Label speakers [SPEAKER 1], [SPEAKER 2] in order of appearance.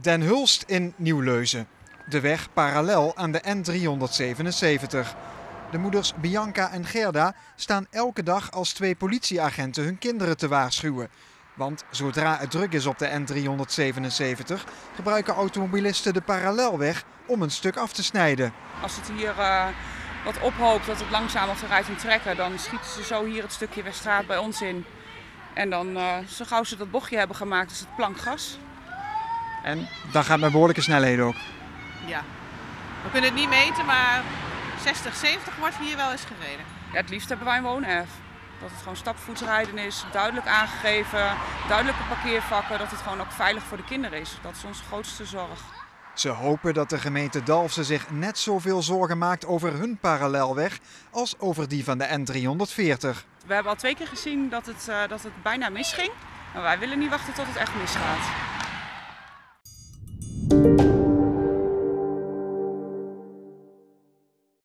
[SPEAKER 1] Den Hulst in Nieuwleuzen. De weg parallel aan de N377. De moeders Bianca en Gerda staan elke dag als twee politieagenten hun kinderen te waarschuwen. Want zodra het druk is op de N377 gebruiken automobilisten de parallelweg om een stuk af te snijden.
[SPEAKER 2] Als het hier uh, wat ophoopt, dat het op de rijdt trekken, dan schieten ze zo hier het stukje Weststraat bij ons in. En dan, uh, zo gauw ze dat bochtje hebben gemaakt, is het plankgas.
[SPEAKER 1] En dan gaat met behoorlijke snelheden ook.
[SPEAKER 3] Ja, we kunnen het niet meten, maar 60, 70 wordt hier wel eens gereden.
[SPEAKER 2] Ja, het liefst hebben wij een woonerf. Dat het gewoon stapvoetsrijden is, duidelijk aangegeven, duidelijke parkeervakken, dat het gewoon ook veilig voor de kinderen is. Dat is onze grootste zorg.
[SPEAKER 1] Ze hopen dat de gemeente Dalfsen zich net zoveel zorgen maakt over hun parallelweg als over die van de N340.
[SPEAKER 2] We hebben al twee keer gezien dat het, uh, dat het bijna misging. Maar wij willen niet wachten tot het echt misgaat.